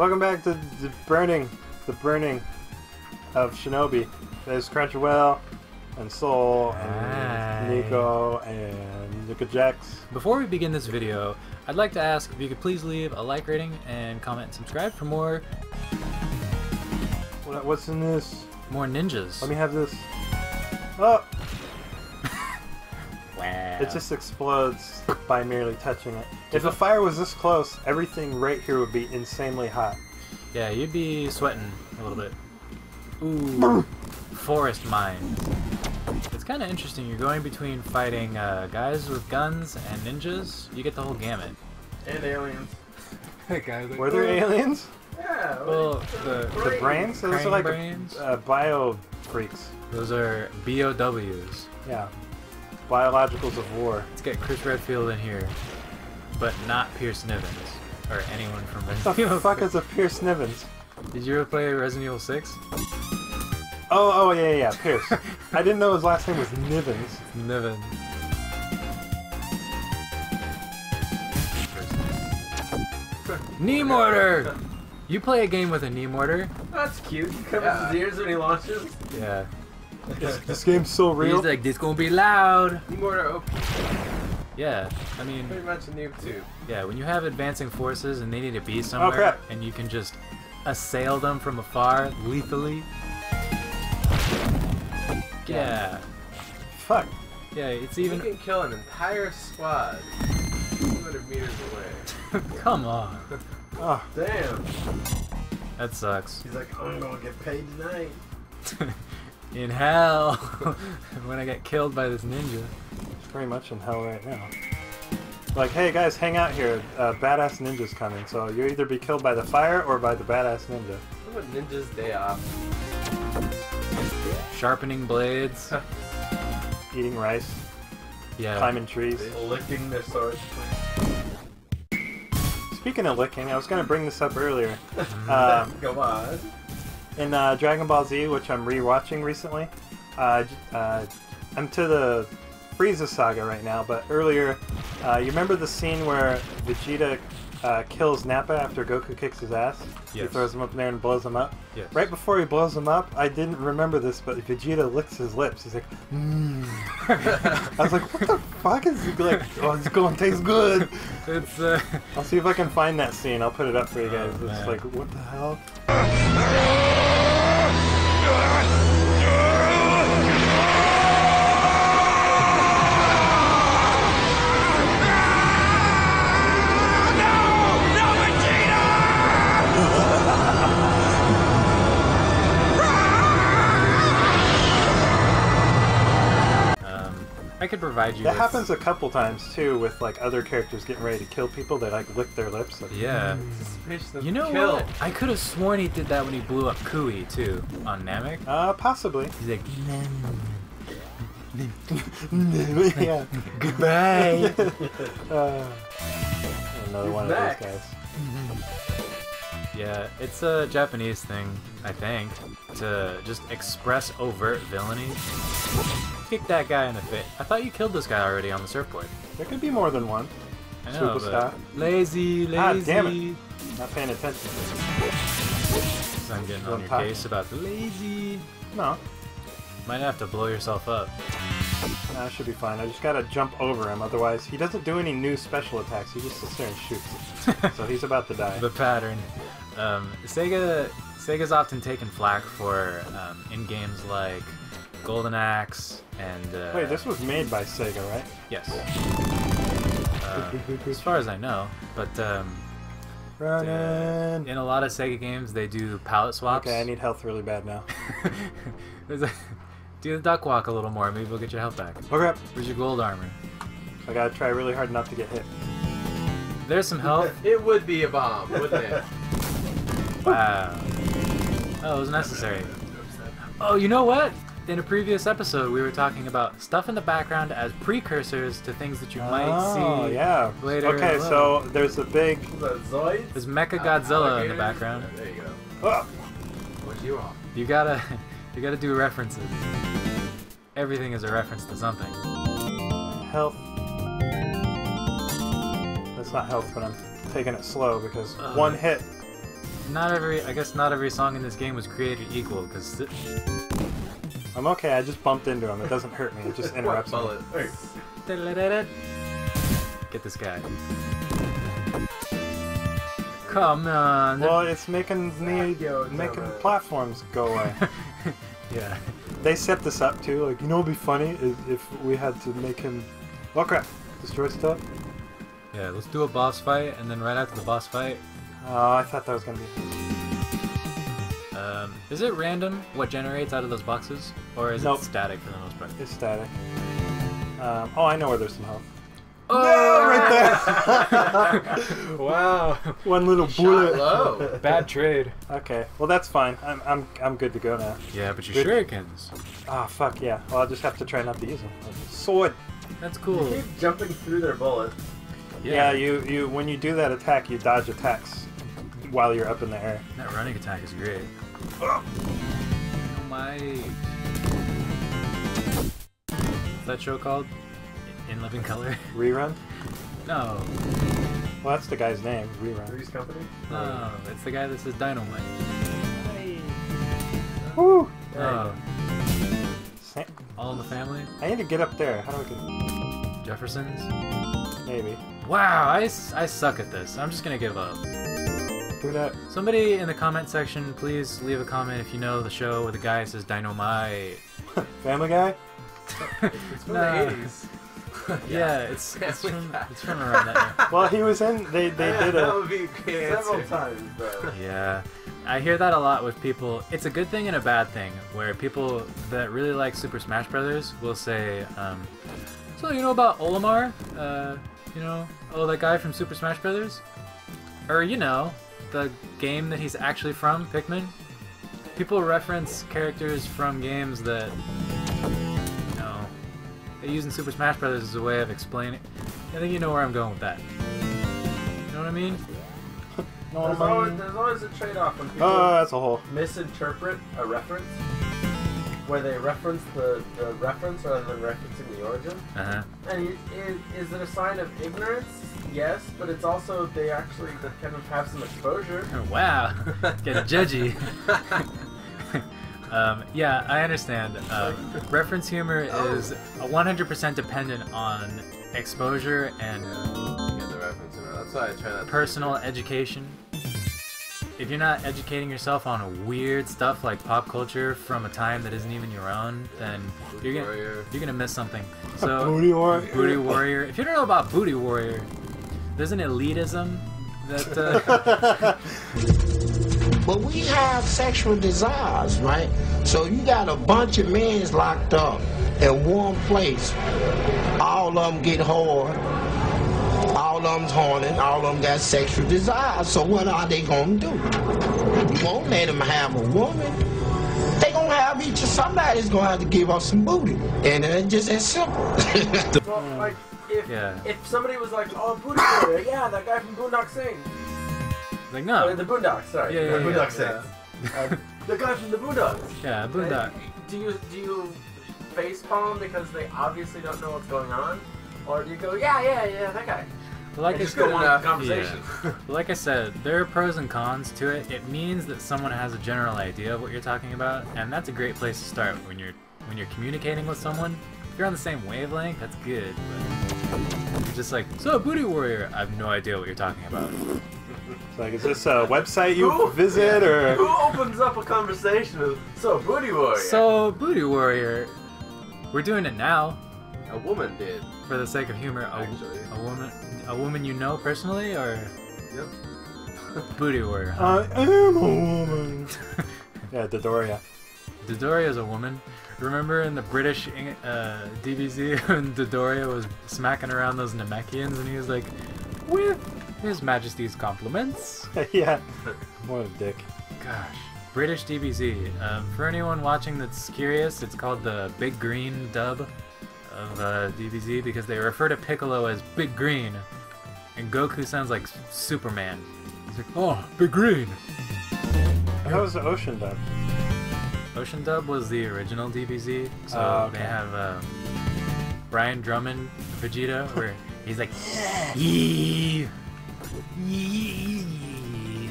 Welcome back to the burning, the burning of Shinobi. There's Crunchywhale and Soul and Hi. Nico and Nika Jax. Before we begin this video, I'd like to ask if you could please leave a like rating and comment and subscribe for more What, what's in this? more ninjas. Let me have this. Oh. It just explodes by merely touching it. If the fire was this close, everything right here would be insanely hot. Yeah, you'd be sweating a little bit. Ooh. Forest mine. It's kind of interesting. You're going between fighting uh, guys with guns and ninjas. You get the whole gamut. And aliens. Hey guys Were there aliens? Yeah. Well, the, The brains? Those are like brains? uh, bio freaks. those are BOWs. Yeah. Biologicals of war. Let's get Chris Redfield in here, but not Piers Nivans or anyone from What Resident the fuck is a Piers Nivans? Did you ever play Resident Evil 6? Oh, oh yeah, yeah, yeah, Piers. I didn't know his last name was Nivans. Niven. Knee mortar! You play a game with a knee mortar? That's cute. He covers his ears when he launches. Yeah. This game's so real. He's like, this gonna be loud. You more OP. Yeah, I mean, Pretty much a noob too. yeah, when you have advancing forces and they need to be oh, somewhere, crap. and you can just assail them from afar lethally. Yeah. Fuck. Yeah, it's even. You even. can kill an entire squad 200 meters away. Come on. Oh, Damn. That sucks. He's like, I'm gonna get paid tonight. in hell when I get killed by this ninja. it's pretty much in hell right now. Like, hey guys, hang out here. Uh, badass ninja's coming. So you either be killed by the fire or by the badass ninja. What about Ninja's Day Off? Sharpening blades. Eating rice, Yeah. climbing trees. Licking their swords. Speaking of licking, I was gonna bring this up earlier. Um, Go on. In uh, Dragon Ball Z, which I'm rewatching recently, uh, uh, I'm to the Frieza saga right now. But earlier, uh, you remember the scene where Vegeta uh, kills Nappa after Goku kicks his ass? He throws him up in there and blows him up. Yes. Right before he blows him up, I didn't remember this, but Vegeta licks his lips. He's like, mmm. I was like, what the fuck is he like? Oh, it's going to taste good. It's uh, I'll see if I can find that scene. I'll put it up for you guys. Oh, it's man. like, what the hell? Um, could provide you. That with, happens a couple times too with like other characters getting ready to kill people. They like lick their lips. Like, Yeah. Suspicion of You know kill. what? I could have sworn he did that when he blew up Cui too on Namek. Uh, possibly. He's like, yeah. goodbye. Uh, another He's one back. of those guys. Yeah, it's a Japanese thing, I think, to just express overt villainy. Kick that guy in the face. I thought you killed this guy already on the surfboard. There could be more than one. I know, Superstar. but lazy, lazy. Ah, damn it. Not paying attention. So I'm getting on your case about the lazy. No, Might have to blow yourself up. It should be fine. I just gotta jump over him. Otherwise, he doesn't do any new special attacks. He just sits there and shoots. so he's about to die. the pattern. Um, Sega Sega's often taken flack for um, in games like Golden Axe and uh, Wait, this was made by Sega, right? yes. Uh, as far as I know, but um, Running. in a lot of Sega games they do palette swaps. Okay, I need health really bad now. There's a, do the duck walk a little more. Maybe we'll get your health back. Crap! Where's your gold armor? I gotta try really hard not to get hit. There's some health. It would be a bomb, wouldn't it? Wow. Oh, it was necessary. Oh, you know what? In a previous episode, we were talking about stuff in the background as precursors to things that you might oh, see yeah. later. Okay, in the so there's a big. The Zoids? there's Mecha Godzilla in the background. There you go. Oh, What you off? You gotta, you gotta do references. Everything is a reference to something. health. That's not health, but I'm taking it slow because Uh. one hit not every. I guess not every song in this game was created equal, because I'm okay. I just bumped into him. It doesn't hurt me. It just interrupts me. bullet. Get this guy. Come on. Well, it's making me Yo, making dumbass. platforms go away. yeah. they set this up too. Like, you know, what'd be funny if, if we had to make him. Oh crap! Destroy stuff. Yeah, let's do a boss fight, and then right after the boss fight, Oh, I thought that was gonna be. um, is it random what generates out of those boxes? Or is Nope. it static for the most part? It's static. Um, oh, I know where there's some health. Oh, right there. wow. One little Shot bullet. low. Bad trade. Okay, well that's fine. I'm I'm I'm good to go now. Yeah, but your Good. shurikens. Ah, fuck yeah. Well, I'll just have to try not to use them. Sword. That's cool. You keep jumping through their bullets. Yeah. you you when you do that attack, you dodge attacks while you're up in the air. That running attack is great. Oh my. What's that show called? In Living Color? Rerun. No. Well, that's the guy's name. Rerun. Three's Company? No, it's the guy that says Dynamite. Woo! Oh, Sa- All in the Family? I need to get up there. How do I get? Jeffersons? Maybe. Wow, I, I suck at this. I'm just gonna give up. Do that. Somebody in the comment section, please leave a comment if you know the show where the guy says Dynamite. Family Guy. It's from Nah. the 80s. Yeah, it's it's Family from it's from around that year. Well, he was in. They they did that a. would be several times, though. Yeah, I hear that a lot with people. It's a good thing and a bad thing, where people that really like Super Smash Brothers will say, um, "So you know about Olimar? Uh, you know, oh that guy from Super Smash Brothers, or you know, the game that he's actually from, Pikmin." People reference characters from games that, you know, they use in Super Smash Brothers as a way of explaining. I think you know where I'm going with that. You know what I mean? No, There's always, there's always a trade-off when people Oh, that's a hole. misinterpret a reference, where they reference the, the reference rather than referencing the origin. Uh huh. And is, is it a sign of ignorance? Yes, but it's also they actually kind of have some exposure. Wow, get judgy. um, yeah, I understand. Um, reference humor is 100% dependent on exposure and Get the reference, you. That's why I try not to. personal education. If you're not educating yourself on weird stuff like pop culture from a time that isn't even your own, then you're gonna Warrior. you're gonna miss something. So Booty Warrior. Booty Warrior. If you don't know about Booty Warrior, there's an elitism that. Uh, But we have sexual desires, right? So you got a bunch of men locked up in one place. All of them get hard. All of them's horny. All of them got sexual desires. So what are they gonna do? You won't let them have a woman. They gonna have each. Somebody's gonna have to give us some booty, and it's just that simple. Well, like if Yeah. if somebody was like, "Oh, Booty Warrior, yeah, that guy from Boondock Saints." Like Uh, no. the Boondocks, sorry. Yeah, yeah, the yeah, Boondock yeah. Uh, the guy from the Boondocks. Yeah, Boondock. Do you do you face palm because they obviously don't know what's going on, or do you go, "Yeah, yeah, yeah, that guy"? Like I just said, go on with conversation. Yeah. Like I said, there are pros and cons to it. It means that someone has a general idea of what you're talking about, and that's a great place to start when you're when you're communicating with someone. If you're on the same wavelength, that's good. But you're just like, so Booty Warrior. I have no idea what you're talking about. It's like, is this a website you Who- visit or? Who opens up a conversation with so Booty Warrior? So Booty Warrior, we're doing it now a woman did. for the sake of humor. A, Actually. a woman, a woman you know personally, or Yep. Booty Warrior. Huh? I am a woman. yeah, Dodoria. is a woman. Remember in the British uh, DBZ when Dodoria was smacking around those Namekians and he was like, with His Majesty's compliments. yeah. What a dick. Gosh. British DBZ. Um, for anyone watching that's curious, it's called the Big Green dub of uh, DBZ because they refer to Piccolo as Big Green. And Goku sounds like Superman. He's like, oh, Big Green. How was the ocean dub? Ocean Dub was the original DBZ, so Oh, okay. they have um, Brian Drummond Vegeta, where he's like, Yee.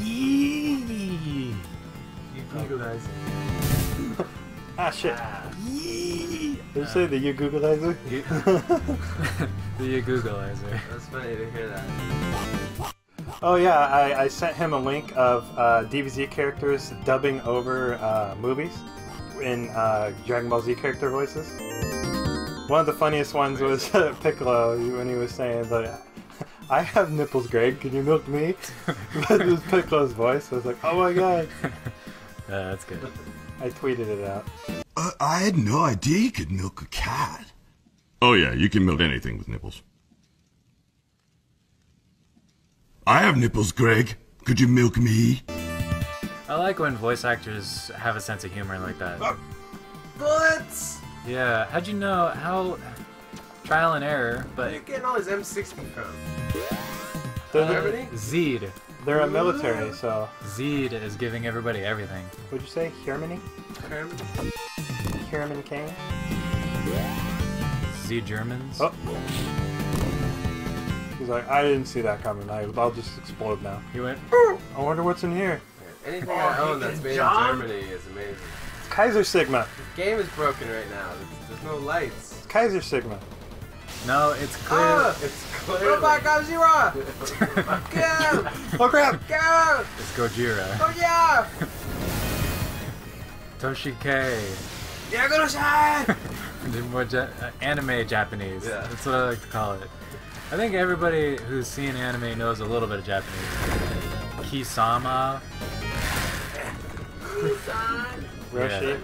Yee. You Googleize. ah shit. Yee. Did you say the you Googleizer? You the you Googleizer. That's funny to hear that. Oh yeah, I, I sent him a link of uh, DBZ characters dubbing over uh, movies in uh, Dragon Ball Z character voices. One of the funniest ones was Piccolo when he was saying that "I have nipples, Greg. Can you milk me?" That was Piccolo's voice. I was like, "Oh my god!" Uh, that's good. I tweeted it out. Uh, I had no idea you could milk a cat. Oh yeah, you can milk anything with nipples. I have nipples, Greg. Could you milk me? I like when voice actors have a sense of humor like that. Bullets! Yeah, how'd you know how trial and error, Where are but you getting all his M60 from? They're, Germany? Zed. they're a military, so Zed is giving everybody everything. would you say Germany? Germany? German King? Z Germans. Oh. He's like, I didn't see that coming. I, I'll just explode now. He went. I wonder what's in here. Anything I own that's made in Germany is amazing. It's Kaiser Sigma. The game is broken right now. There's, there's no lights. It's Kaiser Sigma. No, it's clear. Ah! It's clearly. Robot! Get him! Oh crap! Go! It's Gojira. Oh yeah! Toshike. Gonna more ja- uh, anime Japanese. Yeah. That's what I like to call it. I think everybody who's seen anime knows a little bit of Japanese. Kisama, Roshi.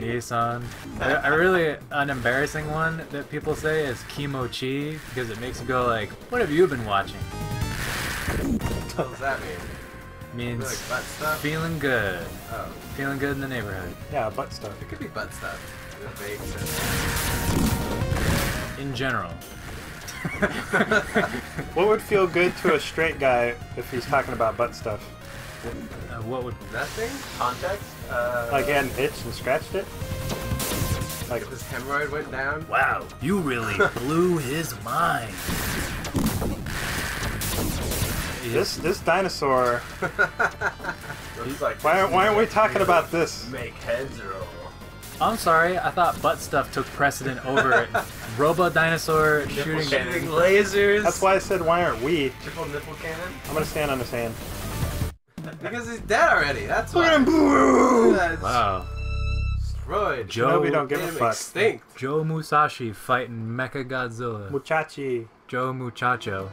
Nissan. A, a really unembarrassing one that people say is Kimochi because it makes you go like, "What have you been watching?" What does that mean? Means Like butt stuff? feeling good, Oh. feeling good in the neighborhood. Yeah, butt stuff. It could be butt stuff. In a vague sense. In general, What would feel good to a straight guy if he's talking about butt stuff? Uh, what would Nothing? Context? Uh, Like he hadn't itched and scratched it? Like, If his hemorrhoid went down? Wow, you really blew his mind. this this dinosaur. looks like Why aren't, why aren't we talking about this? Make heads roll. I'm sorry, I thought butt stuff took precedent over Robo Dinosaur shooting. cannon. Shooting lasers! That's why I said why aren't we? Triple nipple cannon? I'm gonna stand on the hand. Because he's dead already, that's Look why. at him! Boo! That's Wow. destroyed. Joe, Shinobi don't give Made a him fuck. extinct. Joe Musashi fighting Mecha Godzilla. Muchachi. Joe Muchacho.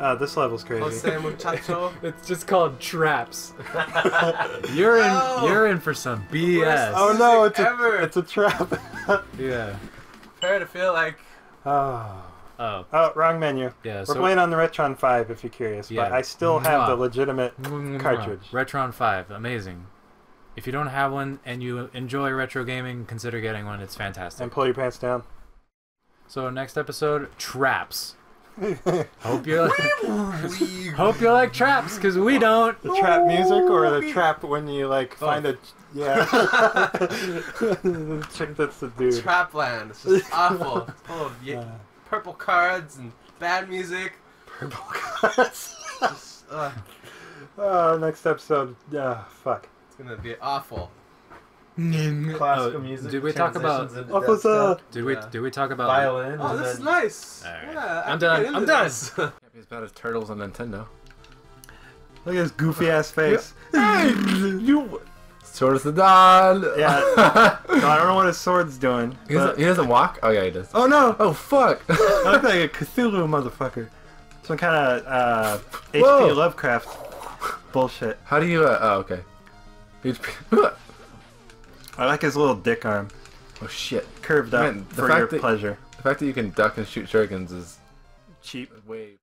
Oh, this level's crazy. Jose muchacho. It's just called traps. you're in. No. You're in for some BS. Oh no, it's Ever. a, it's a trap. Yeah. Prepare to feel like oh. Oh. oh, wrong menu. Yeah. We're so playing on the Retron 5 if you're curious, but Yeah. I still have the Mwah. legitimate cartridge. Retron 5, amazing. If you don't have one and you enjoy retro gaming, consider getting one. It's fantastic. And pull your pants down. So next episode, traps. Hope you hope you like traps, cause we don't. The trap music or the trap when you like find a yeah. the chick that's the dude. Trapland. It's just awful. It's full of ye- Uh, purple cards and bad music. purple cards. Just, uh, oh, next episode. Ah, fuck. it's gonna be awful. Classical Oh, music. Did we talk about? transitions into Officer. Did we Yeah. did we talk about? violin. Oh, and this is nice. Alright. Yeah, I I'm done. I'm done. this. Can't be as bad as Turtles on Nintendo. Look at his goofy ass face. Hey, you. Sword of the Dawn. Yeah. No, I don't know what his sword's doing. he, doesn't, he doesn't walk. Oh yeah, he does. Oh no! Oh fuck. I look like a Cthulhu motherfucker. Some kind of uh, H.P. Whoa. Lovecraft bullshit. How do you? Uh, oh okay. HP. I like his little dick arm, oh shit. curved up Man, for your that- pleasure. The fact that you can duck and shoot shurikens is Cheap. way.